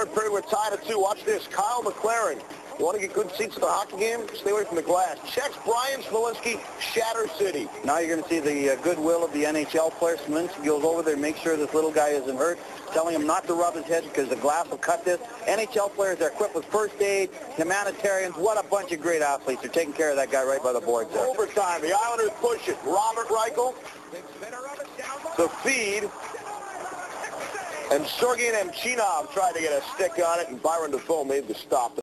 third period. We're tied at two. Watch this. Kyle McLaren. You want to get good seats at the hockey game? Stay away from the glass. Checks Bryan Smolinski, Shatter City. Now you're going to see the uh, goodwill of the NHL players. Smolinski goes over there, makes sure this little guy isn't hurt, telling him not to rub his head because the glass will cut this. NHL players are equipped with first aid, humanitarians. What a bunch of great athletes. They're taking care of that guy right by the boards there. Overtime. The Islanders push it. Robert Reichel. The feed. And Sergei Nemchinov tried to get a stick on it, and Byron Dafoe made the stop.